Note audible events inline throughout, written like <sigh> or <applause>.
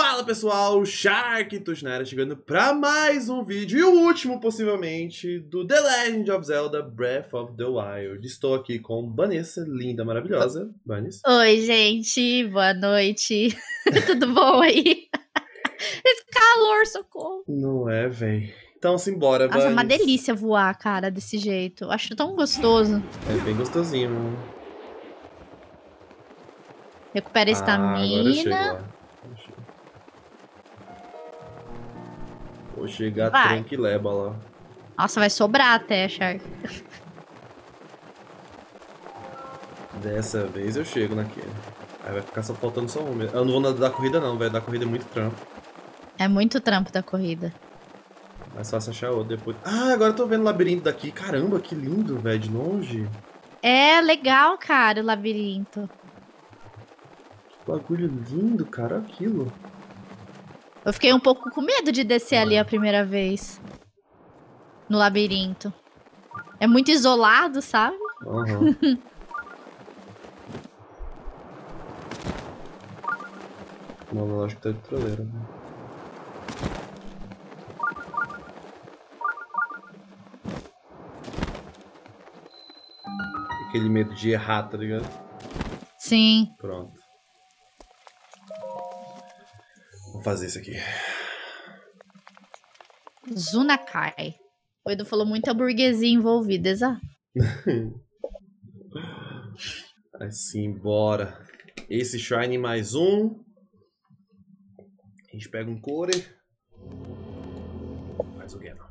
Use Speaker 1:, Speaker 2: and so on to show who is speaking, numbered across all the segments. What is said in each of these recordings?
Speaker 1: Fala pessoal, Shark Tushnara chegando pra mais um vídeo e o último possivelmente do The Legend of Zelda Breath of the Wild. Estou aqui com Vanessa, linda, maravilhosa. Vanessa.
Speaker 2: Oi, gente, boa noite. <laughs> Tudo bom aí? <laughs> Esse calor, socorro.
Speaker 1: Não é, véi. Então, simbora,
Speaker 2: Nossa, é uma delícia voar, cara, desse jeito. Acho tão gostoso.
Speaker 1: É bem gostosinho.
Speaker 2: Recupera a estamina.
Speaker 1: Ah, Vou chegar vai. tranquileba lá.
Speaker 2: Nossa, vai sobrar até, Shark.
Speaker 1: Dessa vez eu chego naquele. Aí vai ficar só faltando só um. Eu não vou dar corrida não, velho. Da corrida é muito trampo.
Speaker 2: É muito trampo da corrida.
Speaker 1: Mais fácil achar outro depois. Ah, agora eu tô vendo o labirinto daqui. Caramba, que lindo, velho, de longe.
Speaker 2: É, legal, cara, o labirinto.
Speaker 1: Que bagulho lindo, cara, aquilo.
Speaker 2: Eu fiquei um pouco com medo de descer ali a primeira vez. No labirinto. É muito isolado, sabe?
Speaker 1: Uhum. <laughs> Mano, eu acho que tá de troleira. Né? Aquele medo de errar, tá ligado?
Speaker 2: Sim.
Speaker 1: Pronto. Vou fazer isso aqui.
Speaker 2: Zunakai. O Edu falou muita burguesia envolvida, exato. <laughs>
Speaker 1: assim, bora. Esse Shine mais um. A gente pega um core. Mais o Ganon.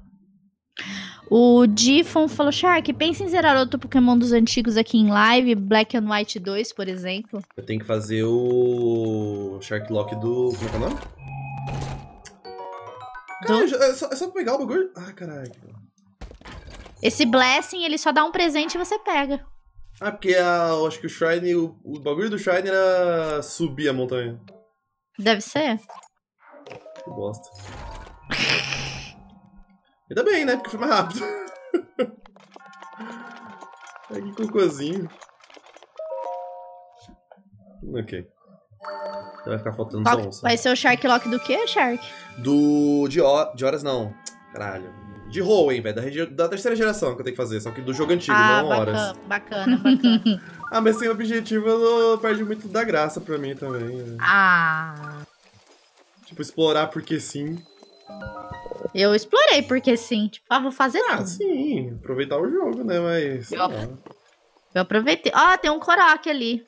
Speaker 2: O Difon falou, Shark, pensa em zerar outro Pokémon dos antigos aqui em live, Black and White 2, por exemplo.
Speaker 1: Eu tenho que fazer o Shark Lock do... Como é que é o nome? Cara, é, só, é só pegar o bagulho. Ah, caralho.
Speaker 2: Esse Blessing, ele só dá um presente e você pega.
Speaker 1: Ah, porque a, eu acho que o Shrine, o, o bagulho do Shrine era subir a montanha.
Speaker 2: Deve ser.
Speaker 1: Que bosta. <laughs> Ainda bem, né? Porque foi mais rápido. <laughs> Ai, que cocôzinho. Ok. Vai ficar faltando só um.
Speaker 2: Vai ser o Shark Lock do quê, Shark?
Speaker 1: Do. De, de horas não. Caralho. De Hoenn, velho. Da, da, terceira geração que eu tenho que fazer. Só que do jogo antigo, ah, não
Speaker 2: bacana,
Speaker 1: horas.
Speaker 2: Bacana, bacana. <laughs> <laughs>
Speaker 1: ah, mas sem objetivo não perde muito da graça pra mim também. Né?
Speaker 2: Ah.
Speaker 1: Tipo, explorar porque sim.
Speaker 2: Eu explorei porque sim. Tipo, ah, vou fazer
Speaker 1: ah,
Speaker 2: tudo.
Speaker 1: sim. Aproveitar o jogo, né? Mas.
Speaker 2: Eu, eu aproveitei. Ó, oh, tem um Korok ali.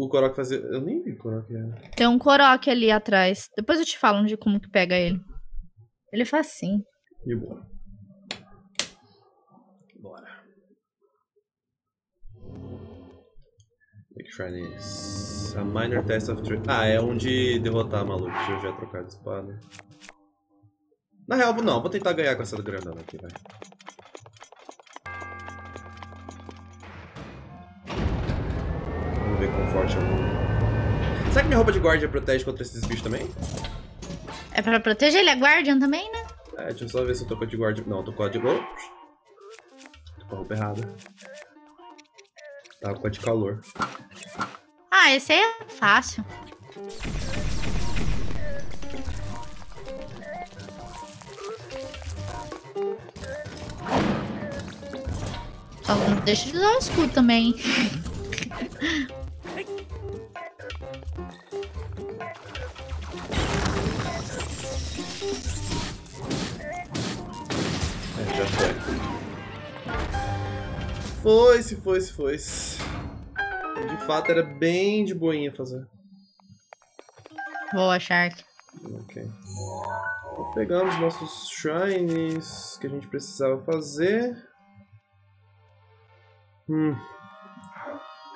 Speaker 1: O Korok fazer. Eu nem vi o Korok era.
Speaker 2: Tem um Korok ali atrás. Depois eu te falo de como que pega ele. Ele faz assim.
Speaker 1: E boa. Bora. Make shrine is a minor test of truth. Ah, é onde derrotar maluco. Deixa eu já trocar de espada. Na real, não, vou tentar ganhar com essa grandona aqui, vai. Ver quão forte eu vou. Será que minha roupa de guardia protege contra esses bichos também?
Speaker 2: É pra proteger? Ele é guardian também, né?
Speaker 1: É, deixa eu só ver se eu tô com a de guardia. Não, eu tô com a de. Oh. Tô com a roupa errada. Tava com a de calor.
Speaker 2: Ah, esse aí é fácil. Só não deixa de usar o escudo também. <laughs>
Speaker 1: Foi, se foi, se foi. De fato, era bem de boinha fazer.
Speaker 2: Boa, Shark.
Speaker 1: Ok. Então, pegamos nossos shines que a gente precisava fazer. Hum.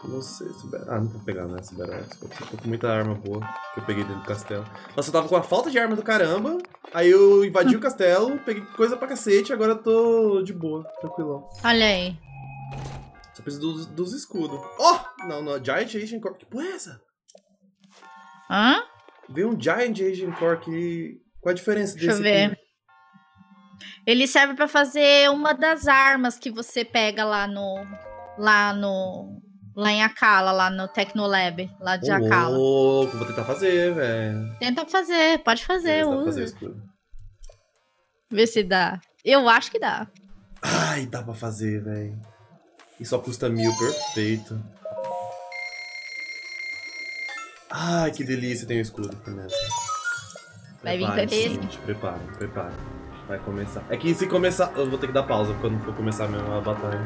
Speaker 1: Não sei se... Ah, não vou pegar, né? Esse Eu tô com muita arma boa que eu peguei dentro do castelo. Nossa, eu tava com a falta de arma do caramba. Aí eu invadi o castelo, peguei coisa pra cacete, agora eu tô de boa, tranquilão.
Speaker 2: Olha aí.
Speaker 1: Preciso dos, dos escudos. Oh! Não, não. Giant Asian Core. Que porra é essa?
Speaker 2: Hã?
Speaker 1: Veio um Giant Asian Core que... Qual a diferença
Speaker 2: Deixa desse Deixa eu ver. Aqui? Ele serve para fazer uma das armas que você pega lá no... Lá no... Lá em Akala, lá no Tecnolab, lá de
Speaker 1: Ô,
Speaker 2: Akala.
Speaker 1: louco, vou tentar fazer, velho.
Speaker 2: Tenta fazer, pode fazer, usa.
Speaker 1: fazer o escudo.
Speaker 2: Vê se dá. Eu acho que dá.
Speaker 1: Ai, dá pra fazer, velho. E só custa mil, perfeito. Ai, que delícia, tem o escudo, Fernanda.
Speaker 2: Vai vir esse?
Speaker 1: gente, Prepara, prepara. Vai começar. É que se começar. Eu vou ter que dar pausa quando for começar mesmo a batalha.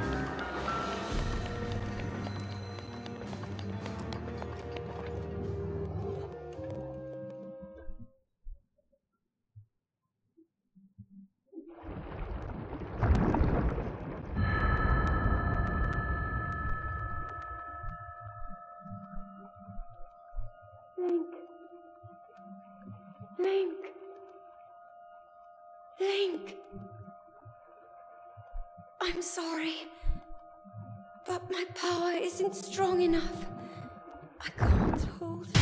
Speaker 3: I'm sorry. But my power isn't strong enough. I can't hold.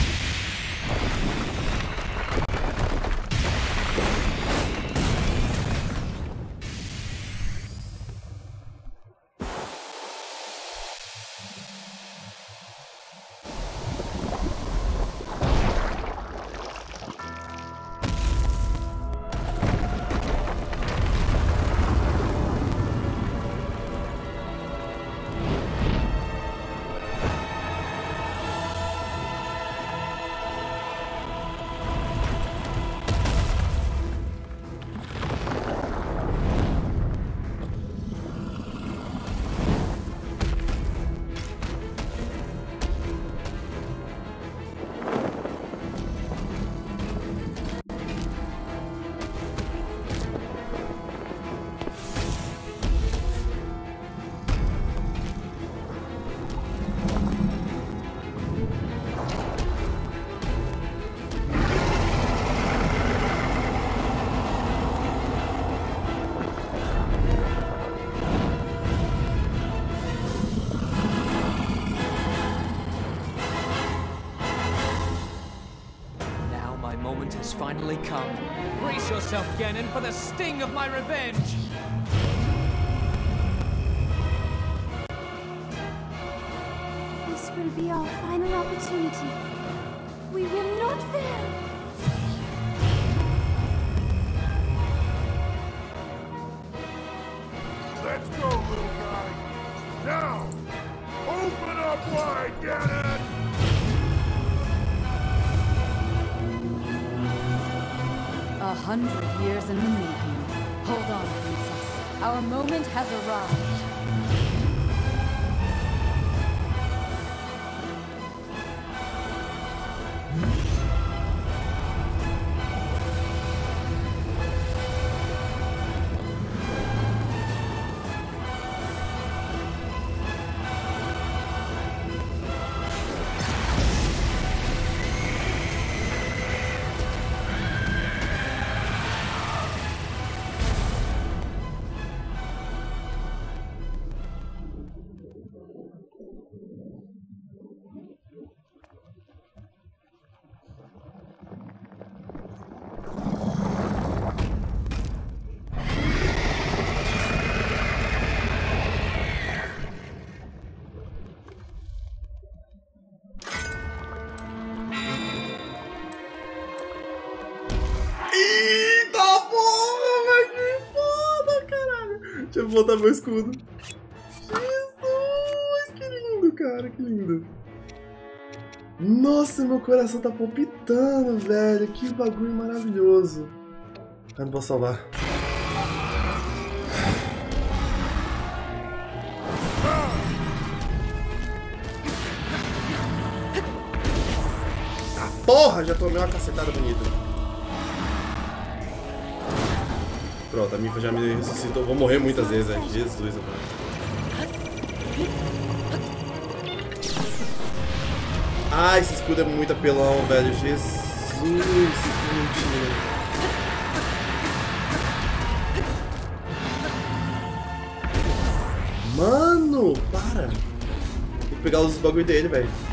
Speaker 4: Finally come. Brace yourself, Ganon, for the sting of my revenge!
Speaker 3: This will be our final opportunity. We will not fail.
Speaker 5: Let's go, little guy. Now, open up wide, Ganon!
Speaker 6: Hundred years in the making. Hold on, princess. Our moment has arrived.
Speaker 1: Eu botar meu escudo. Jesus, que lindo, cara, que lindo. Nossa, meu coração tá palpitando, velho. Que bagulho maravilhoso. Eu não posso salvar. Ah, porra, já tomei uma cacetada bonita. Pronto, a Mifa já me ressuscitou. Vou morrer muitas vezes, velho. Jesus, mano. Ah, esse escudo é muito apelão, velho. Jesus, que mentira. Mano, para. Que pegar os bagulho dele, velho.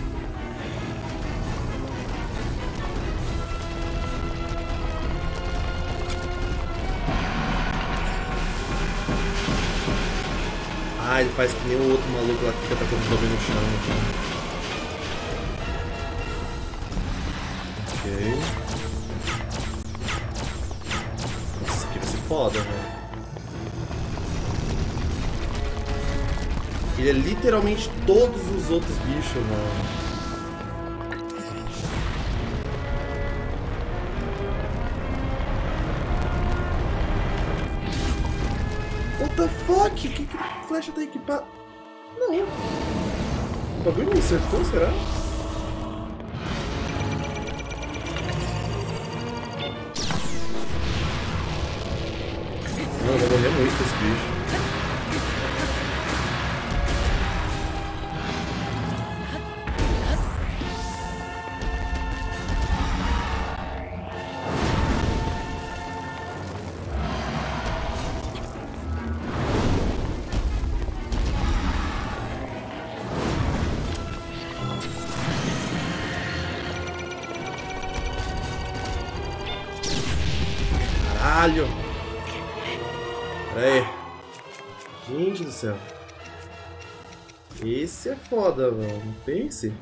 Speaker 1: Ele faz que nem o outro maluco lá que fica tacando o no chão. Ok. Nossa, aqui vai ser foda, velho. Ele é literalmente todos os outros bichos, mano. Flecha tá equipada? Não. O bagulho me acertou, será? Não, vai morrer muito esse bicho. Caralho! Pera aí. Gente do céu. Esse é foda, mano. Pense.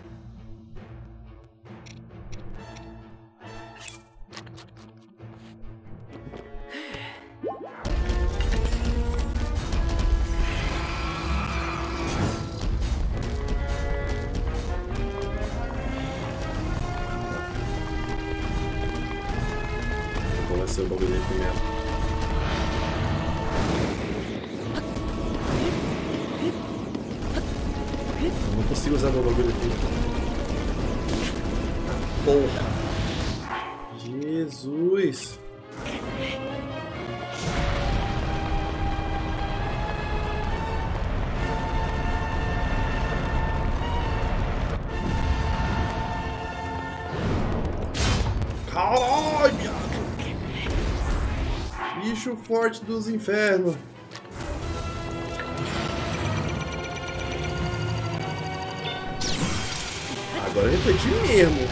Speaker 1: Bicho forte dos infernos. Agora eu refleti mesmo.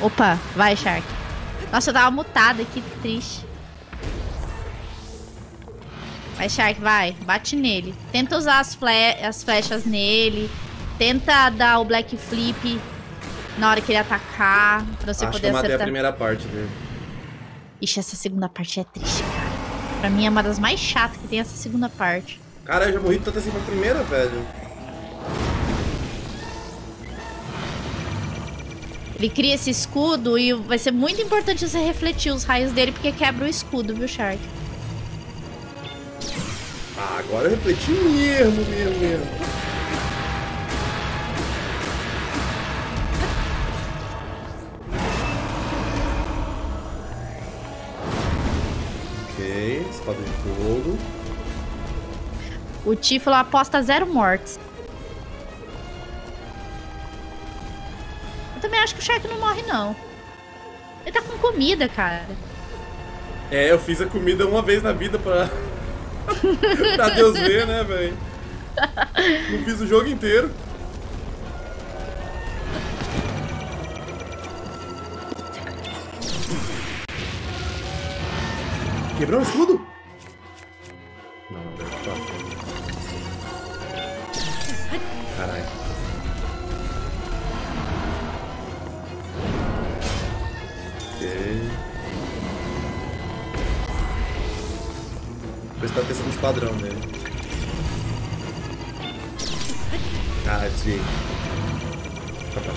Speaker 2: Opa, vai, Shark. Nossa, eu tava mutada, que triste. Vai, Shark, vai. Bate nele. Tenta usar as, fle as flechas nele. Tenta dar o Black Flip na hora que ele atacar. Pra você
Speaker 1: Acho que
Speaker 2: poder
Speaker 1: eu matei a
Speaker 2: acertar.
Speaker 1: primeira parte dele.
Speaker 2: Ixi, essa segunda parte é triste, cara. Pra mim é uma das mais chatas que tem essa segunda parte.
Speaker 1: Cara, eu já morri tanto assim pra primeira, velho.
Speaker 2: Ele cria esse escudo e vai ser muito importante você refletir os raios dele, porque quebra o escudo, viu, Shark?
Speaker 1: Ah, agora eu refleti mesmo, mesmo, mesmo. Espada de fogo.
Speaker 2: O Tífalo aposta zero mortes. Eu também acho que o Shark não morre, não. Ele tá com comida, cara.
Speaker 1: É, eu fiz a comida uma vez na vida pra. <laughs> pra Deus ver, né, velho? Não fiz o jogo inteiro. Quebrou o escudo? Prestar atenção nos padrão dele. Ah, desviei. Tá, tá.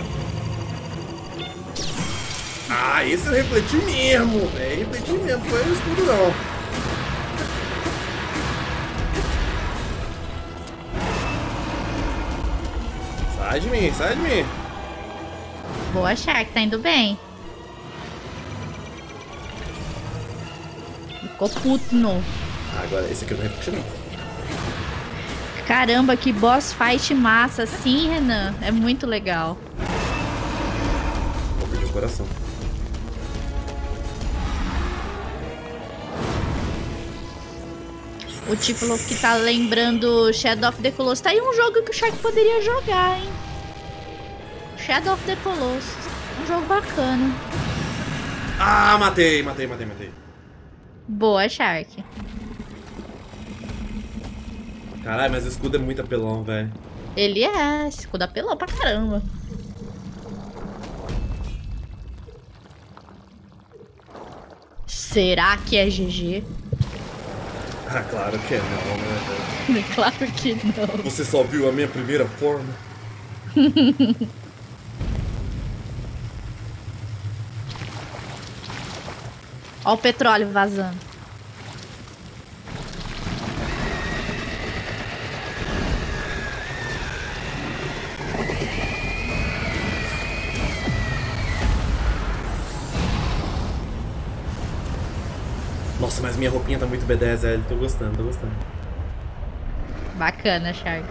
Speaker 1: Ah, esse eu refleti mesmo, velho. Refleti mesmo, foi o escudo não. Sai de mim, sai de mim.
Speaker 2: Boa, Shark, tá indo bem. Ficou puto, não.
Speaker 1: Agora esse aqui eu não refleti não.
Speaker 2: Caramba, que boss fight massa, sim, Renan. É muito legal.
Speaker 1: Vou perder o coração.
Speaker 2: O que tá lembrando Shadow of the Colossus. Tá aí um jogo que o Shark poderia jogar, hein? Shadow of the Colossus. Um jogo bacana.
Speaker 1: Ah, matei, matei, matei, matei.
Speaker 2: Boa, Shark.
Speaker 1: Caralho, mas o escudo é muito apelão, velho.
Speaker 2: Ele é, escudo apelão pra caramba. Será que é GG?
Speaker 1: Ah, claro que é não, né? <laughs>
Speaker 2: Claro que não.
Speaker 1: Você só viu a minha primeira forma? <laughs>
Speaker 2: Ó o petróleo vazando.
Speaker 1: Nossa, mas minha roupinha tá muito B10, velho. Tô gostando, tô gostando.
Speaker 2: Bacana, Shark.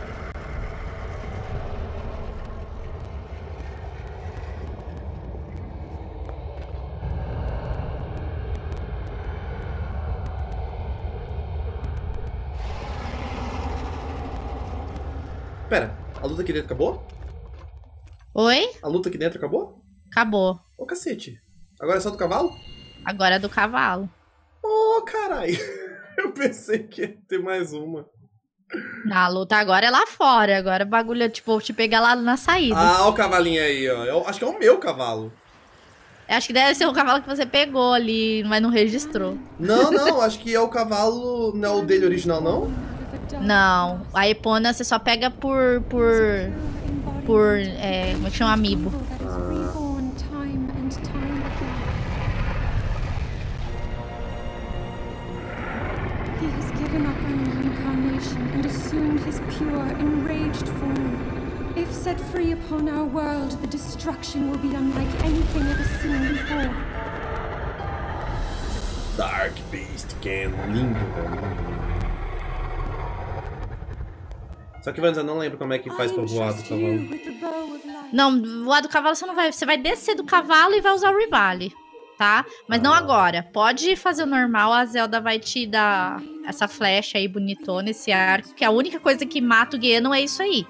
Speaker 1: Pera, a luta aqui dentro acabou?
Speaker 2: Oi?
Speaker 1: A luta aqui dentro acabou?
Speaker 2: Acabou.
Speaker 1: Ô, cacete. Agora é só do cavalo?
Speaker 2: Agora é do cavalo.
Speaker 1: Ô, oh, caralho. <laughs> Eu pensei que ia ter mais uma.
Speaker 2: A luta agora é lá fora. Agora o bagulho é tipo, vou te pegar lá na saída.
Speaker 1: Ah, o cavalinho aí, ó. Eu acho que é o meu cavalo.
Speaker 2: Eu acho que deve ser o cavalo que você pegou ali, mas não registrou.
Speaker 1: Não, não, acho que é o cavalo. Não é o dele original, não?
Speaker 2: Não. A Epona você só pega por. por. por. É, como é que chama? Amiibo.
Speaker 3: reborn given up on the incarnation and assumed his pure, enraged form. If set free upon our world, the destruction will be unlike anything ever seen before.
Speaker 1: Dark Beast Can. Lindo, velho. Só que, Vanza, eu não lembro como é que faz pra voar do cavalo.
Speaker 2: Não, voar do cavalo você não vai. Você vai descer do cavalo e vai usar o Rivale. Tá? Mas não agora. Pode fazer o normal, a Zelda vai te dar essa flecha aí bonitona, esse arco, que a única coisa que mata o Genon é isso aí.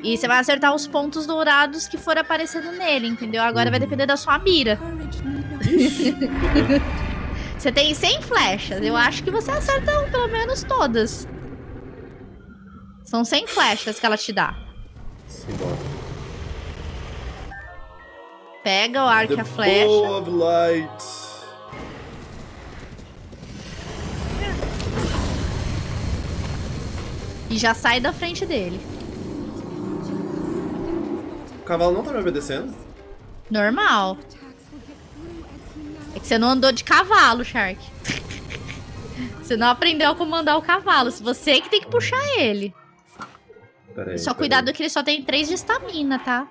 Speaker 2: E você vai acertar os pontos dourados que for aparecendo nele, entendeu? Agora vai depender da sua mira. <laughs> Você tem 100 flechas. Eu acho que você acerta pelo menos todas. São 100 flechas que ela te dá.
Speaker 1: Simbora.
Speaker 2: Pega o arco e a flecha.
Speaker 1: Bow of Light.
Speaker 2: E já sai da frente dele.
Speaker 1: O cavalo não tá me obedecendo?
Speaker 2: Normal. É que você não andou de cavalo, Shark. <laughs> Você não aprendeu a comandar o cavalo. Você que tem que puxar ele.
Speaker 1: Pera aí.
Speaker 2: Só
Speaker 1: pera
Speaker 2: cuidado que ele só tem 3 de estamina, tá?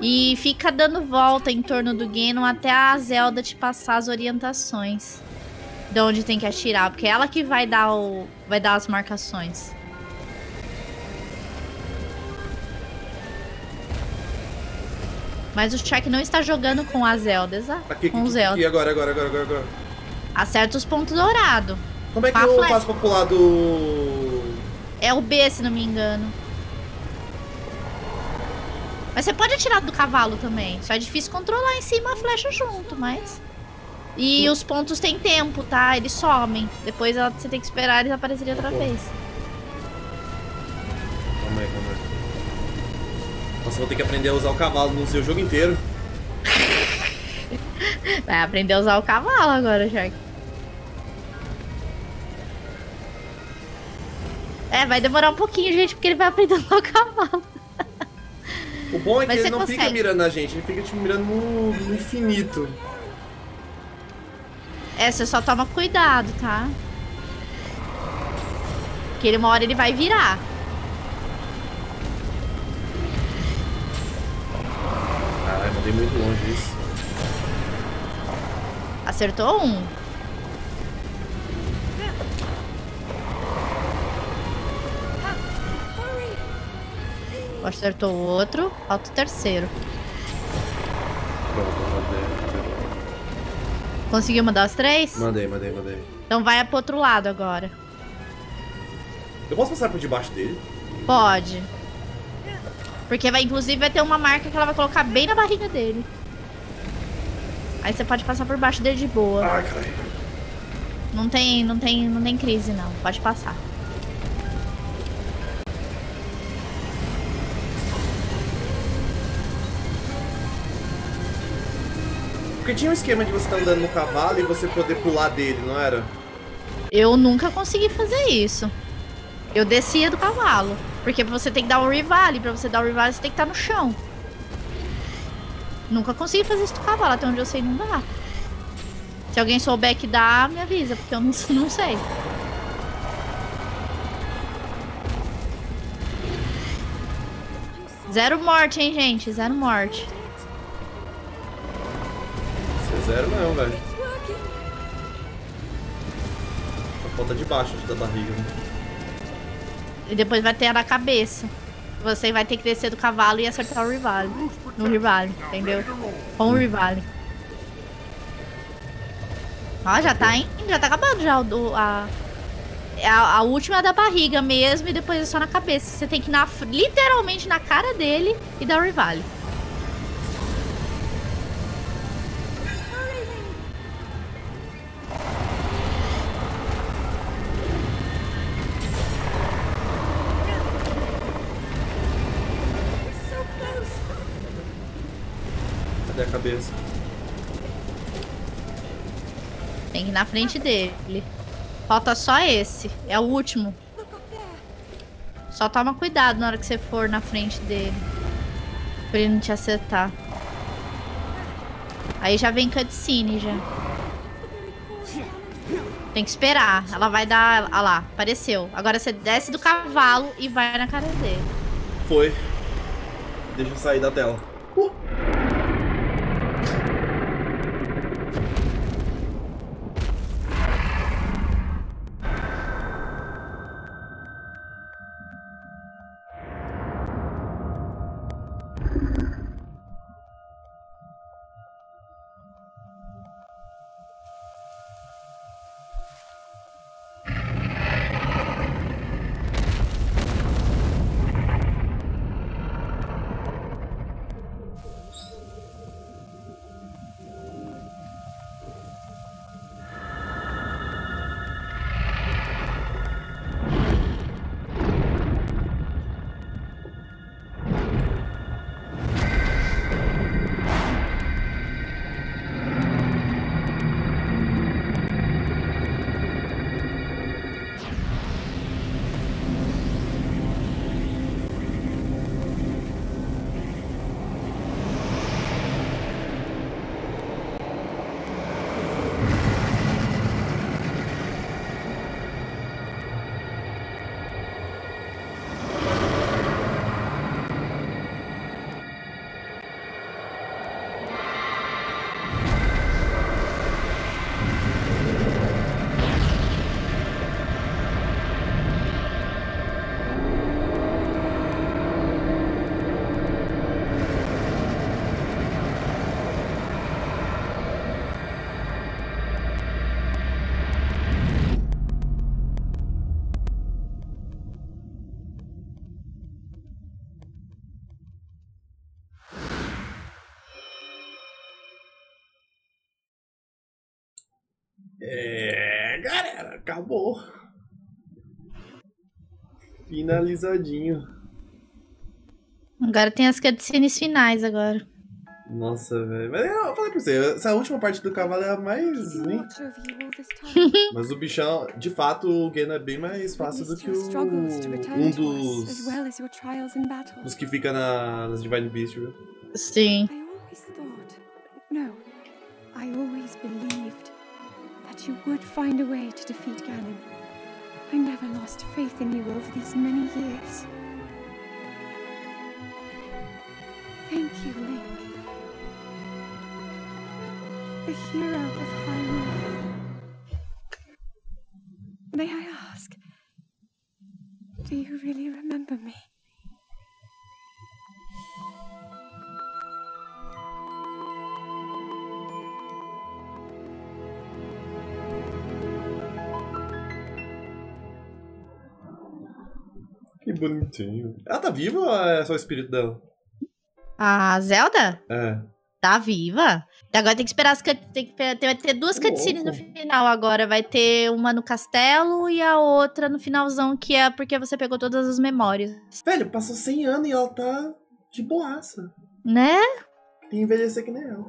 Speaker 2: E fica dando volta em torno do Ganon até a Zelda te passar as orientações. De onde tem que atirar. Porque é ela que vai dar, o, vai dar as marcações. Mas o Shark não está jogando com a Zelda, exato.
Speaker 1: Aqui,
Speaker 2: com
Speaker 1: aqui,
Speaker 2: Zelda.
Speaker 1: aqui, agora, agora, agora, agora, agora.
Speaker 2: Acerta os pontos dourados.
Speaker 1: Como é que eu faço pra pular do...
Speaker 2: É o B, se não me engano. Mas você pode atirar do cavalo também. Só é difícil controlar em cima a flecha junto, mas. E os pontos têm tempo, tá? Eles somem. Depois você tem que esperar eles aparecerem outra vez.
Speaker 1: Calma aí, calma aí. Nossa, vou ter que aprender a usar o cavalo no seu jogo inteiro. <laughs>
Speaker 2: Vai aprender a usar o cavalo agora, Shark. É, vai demorar um pouquinho, gente, porque ele vai aprender a usar o cavalo.
Speaker 1: O bom é que
Speaker 2: Mas
Speaker 1: ele não fica
Speaker 2: consegue.
Speaker 1: mirando na gente, ele fica tipo mirando no, no infinito.
Speaker 2: É, você só toma cuidado, tá? Porque ele, uma hora ele vai virar.
Speaker 1: Caralho, mandei muito longe isso.
Speaker 2: Acertou um. Acertou o outro. Falta o terceiro.
Speaker 1: Pronto, mandei.
Speaker 2: Conseguiu mandar os três?
Speaker 1: Mandei, mandei, mandei.
Speaker 2: Então vai pro outro lado agora.
Speaker 1: Eu posso passar por debaixo dele?
Speaker 2: Pode. Porque vai, inclusive, vai ter uma marca que ela vai colocar bem na barriga dele. Aí você pode passar por baixo dele de boa.
Speaker 1: Ai, caralho.
Speaker 2: Não tem, não tem, não tem crise não. Pode passar.
Speaker 1: Porque tinha um esquema de você estar andando no cavalo e você poder pular dele, não era?
Speaker 2: Eu nunca consegui fazer isso. Eu descia do cavalo. Porque você tem que dar um rivale. Pra você dar o rivale, você tem que estar no chão. Nunca consegui fazer isso do cavalo. Até onde eu sei, não dá. Se alguém souber que dá, me avisa. Porque eu não, <laughs> não sei. Zero morte, hein, gente? Zero morte.
Speaker 1: Zero mesmo, velho. Só falta de baixo da barriga. Né?
Speaker 2: E depois vai ter a na cabeça. Você vai ter que descer do cavalo e acertar o rivale. No rivale, entendeu? Com o rivale. Ó, já tá, hein? Já tá acabando já o, a, a, a última é da barriga mesmo e depois é só na cabeça. Você tem que ir na, literalmente na cara dele e dar o rivale.
Speaker 1: Cabeça?
Speaker 2: Tem que ir na frente dele. Falta só esse. É o último. Só toma cuidado na hora que você for na frente dele. Pra ele não te acertar. Aí já vem cutscene já. Tem que esperar. Ela vai dar... Ah lá, apareceu. Agora você desce do cavalo e vai na cara dele.
Speaker 1: Foi. Deixa eu sair da tela. Acabou. Finalizadinho.
Speaker 2: Agora tem as cutscenes finais agora.
Speaker 1: Nossa, velho. Mas eu falei pra você, essa última parte do cavalo é a mais. Hein? <laughs> Mas o bichão, de fato, o Geno é bem mais fácil do que o. Um dos. Dos que fica na, nas Divine Beast, viu?
Speaker 2: Sim.
Speaker 3: I always thought, no, I always believed that you would find a way to defeat Ganon. I never lost faith in you over these many years. Thank you, Link. The hero of Hyrule. May I ask, do you really remember me?
Speaker 1: Que bonitinho. Ela tá viva ou é só o espírito dela?
Speaker 2: A Zelda
Speaker 1: É.
Speaker 2: tá viva. Agora tem que esperar as cut- tem que vai ter duas cutscenes no final agora. Vai ter uma no castelo e a outra no finalzão, que é porque você pegou todas as memórias.
Speaker 1: Velho, passou 100 anos e ela tá de boaça.
Speaker 2: Né?
Speaker 1: Tem que envelhecer que nem ela.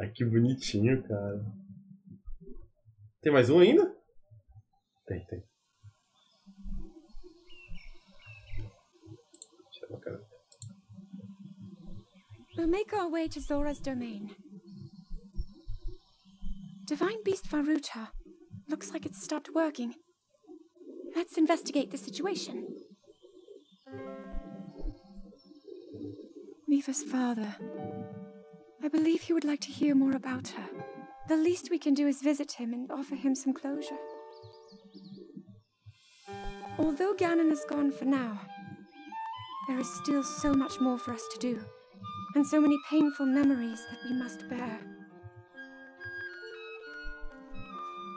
Speaker 1: Ai, que bonitinho, cara. Tem mais um ainda? Tem, tem.
Speaker 3: We'll make our way to Zora's domain. Divine Beast Varuta. Looks like it's stopped working. Let's investigate the situation. Miva's father. I believe he would like to hear more about her. The least we can do is visit him and offer him some closure. Although Ganon is gone for now, there is still so much more for us to do, and so many painful memories that we must bear.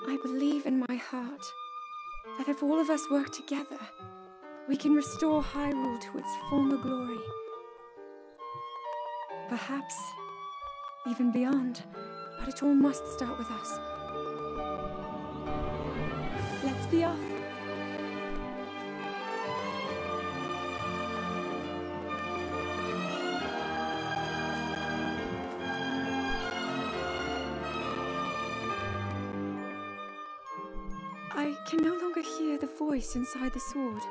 Speaker 3: I believe in my heart that if all of us work together, we can restore Hyrule to its former glory. Perhaps even beyond, but it all must start with us. Let's be off. I can no longer hear the voice inside the sword.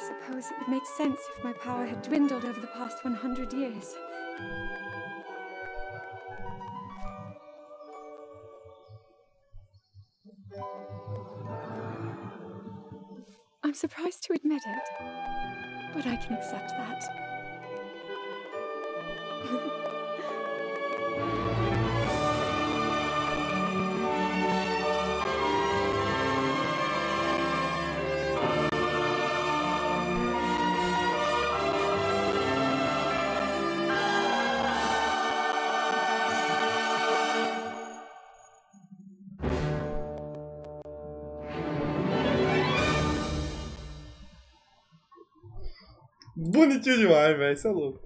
Speaker 3: I suppose it would make sense if my power had dwindled over the past 100 years. I'm surprised to admit it, but I can accept that. <laughs>
Speaker 1: Bonitinho demais, velho. Você é louco.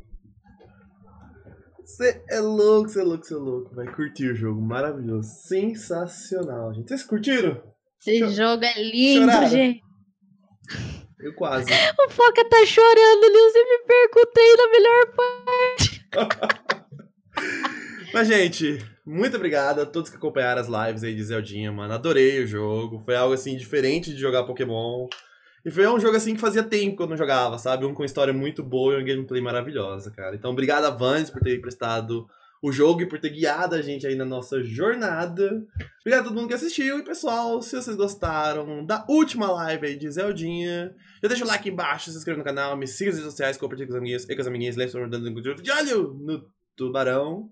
Speaker 1: Você é louco, você é louco, você é louco. Vai curtir o jogo. Maravilhoso. Sensacional, gente. Vocês curtiram?
Speaker 2: Esse
Speaker 1: Cho-
Speaker 2: jogo é lindo,
Speaker 1: choraram?
Speaker 2: gente.
Speaker 1: Eu quase. <laughs>
Speaker 2: O Foca tá chorando ali, eu sempre perguntei na melhor parte. <laughs>
Speaker 1: Mas, gente, muito obrigado a todos que acompanharam as lives aí de Zeldinha, mano. Adorei o jogo. Foi algo, assim, diferente de jogar Pokémon. E foi um jogo, assim, que fazia tempo que eu não jogava, sabe? Um com história muito boa e uma gameplay maravilhosa, cara. Então, obrigado a Vans por ter emprestado o jogo e por ter guiado a gente aí na nossa jornada. Obrigado a todo mundo que assistiu. E, pessoal, se vocês gostaram da última live aí de Zeldinha, já deixa o like embaixo, se inscreva no canal, me siga nas redes sociais, compartilhe com os amiguinhos e com as amiguinhas. Lembre-se de olho no tubarão.